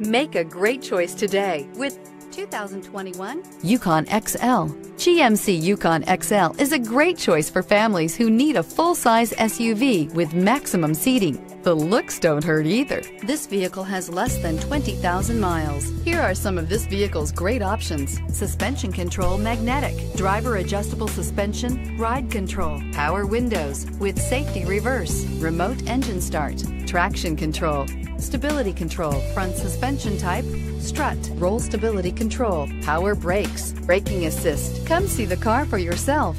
Make a great choice today with 2021 Yukon XL. GMC Yukon XL is a great choice for families who need a full size SUV with maximum seating. The looks don't hurt either. This vehicle has less than 20,000 miles. Here are some of this vehicle's great options suspension control magnetic, driver adjustable suspension, ride control, power windows with safety reverse, remote engine start, traction control, stability control, front suspension type, strut, roll stability control, power brakes, braking assist. Come see the car for yourself.